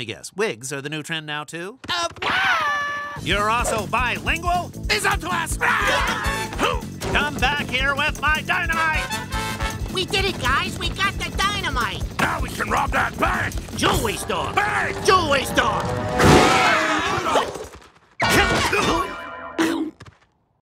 me guess. Wigs are the new trend now, too? Uh, You're also bilingual? It's up to us! Come back here with my dynamite! We did it, guys. We got the dynamite. Now we can rob that bank! Jewelry store. Bank! Jewelry